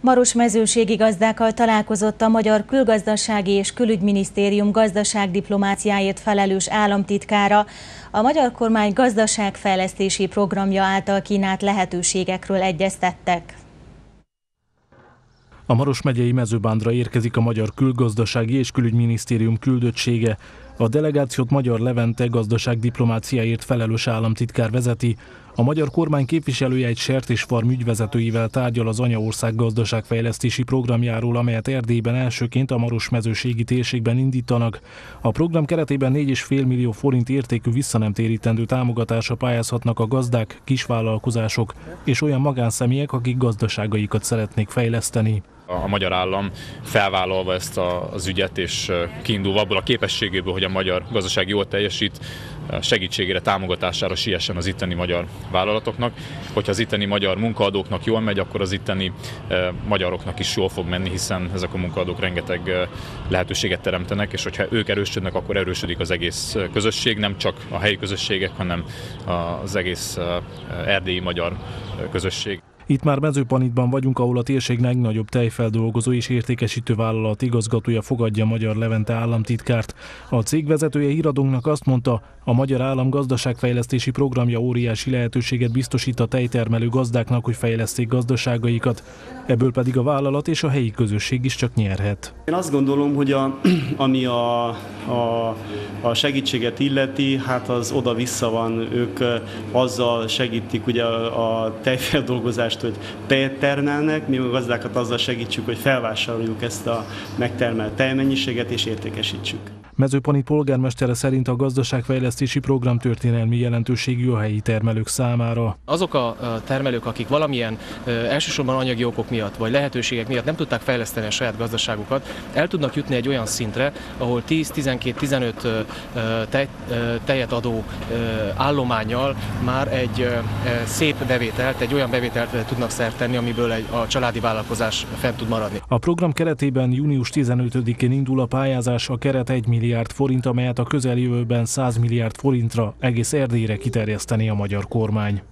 Maros mezőségi gazdákkal találkozott a Magyar Külgazdasági és Külügyminisztérium gazdaságdiplomáciáért felelős államtitkára, a magyar kormány gazdaságfejlesztési programja által kínált lehetőségekről egyeztettek. A Maros megyei mezőbándra érkezik a Magyar Külgazdasági és Külügyminisztérium küldöttsége. A delegációt Magyar Levente gazdaságdiplomáciáért felelős államtitkár vezeti. A magyar kormány képviselője egy sertésfarm ügyvezetőivel tárgyal az anyaország gazdaságfejlesztési programjáról, amelyet Erdélyben elsőként a Maros mezőségi térségben indítanak. A program keretében 4,5 millió forint értékű visszanemtérítendő támogatásra pályázhatnak a gazdák, kisvállalkozások és olyan magánszemélyek, akik gazdaságaikat szeretnék fejleszteni a magyar állam felvállalva ezt a, az ügyet, és kiindulva abból a képességéből, hogy a magyar gazdaság jól teljesít, segítségére, támogatására siessen az itteni magyar vállalatoknak. Hogyha az itteni magyar munkaadóknak jól megy, akkor az itteni magyaroknak is jól fog menni, hiszen ezek a munkaadók rengeteg lehetőséget teremtenek, és hogyha ők erősödnek, akkor erősödik az egész közösség, nem csak a helyi közösségek, hanem az egész erdélyi magyar közösség. Itt már mezőpanitban vagyunk, ahol a térség legnagyobb tejfeldolgozó és értékesítő vállalat igazgatója fogadja Magyar Levente államtitkárt. A cég vezetője híradónknak azt mondta, a Magyar Állam gazdaságfejlesztési programja óriási lehetőséget biztosít a tejtermelő gazdáknak, hogy fejleszték gazdaságaikat. Ebből pedig a vállalat és a helyi közösség is csak nyerhet. Én azt gondolom, hogy a, ami a, a, a segítséget illeti, hát az oda-vissza van, ők azzal segítik ugye a, a tejfeldolgozást forrást, hogy tejet termelnek, mi a gazdákat azzal segítsük, hogy felvásároljuk ezt a megtermelt tejmennyiséget és értékesítsük. Mezőpani polgármestere szerint a gazdaságfejlesztési program történelmi jelentőségű a helyi termelők számára. Azok a termelők, akik valamilyen elsősorban anyagi okok miatt vagy lehetőségek miatt nem tudták fejleszteni a saját gazdaságukat, el tudnak jutni egy olyan szintre, ahol 10-12-15 tej, tejet adó állományjal már egy szép bevételt, egy olyan bevételt tudnak szert tenni, amiből egy, a családi vállalkozás fent tud maradni. A program keretében június 15-én indul a pályázás, a keret 1 millió milliárd forint, amelyet a közeljövőben 100 milliárd forintra egész Erdélyre kiterjeszteni a magyar kormány.